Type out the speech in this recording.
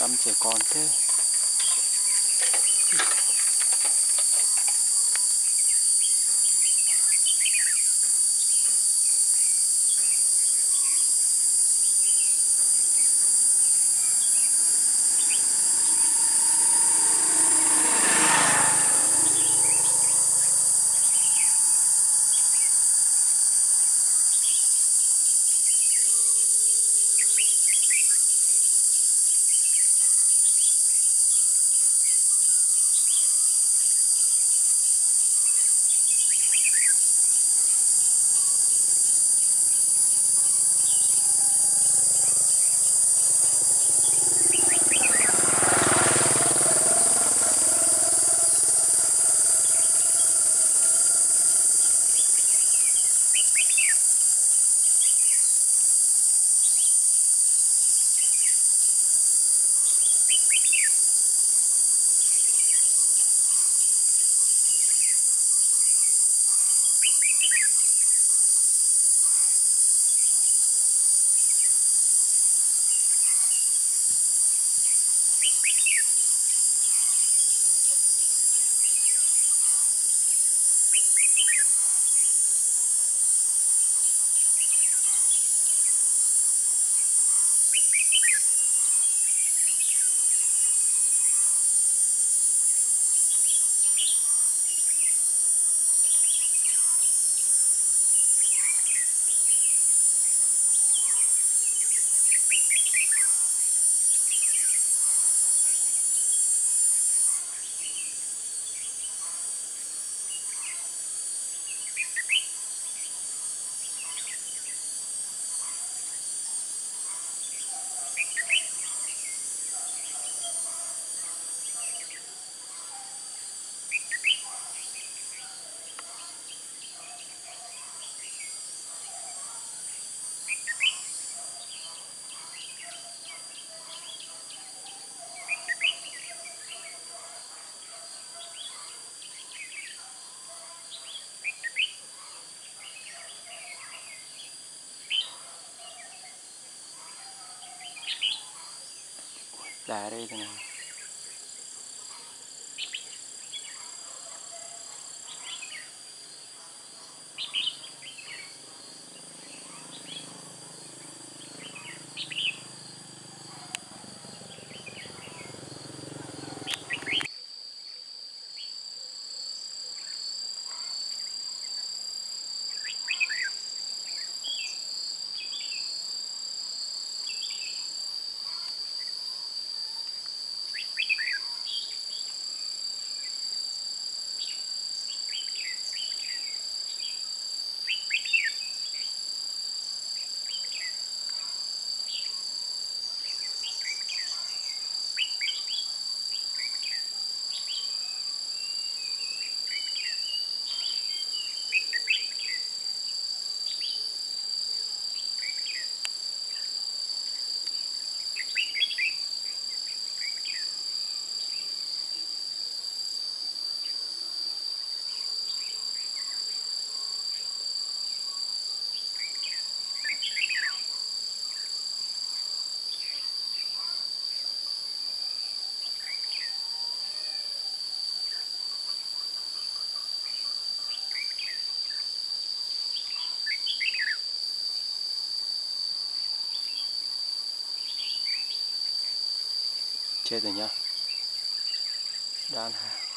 Lắm trẻ con thế. Dari ito na. Chết rồi nhá. Đan hàng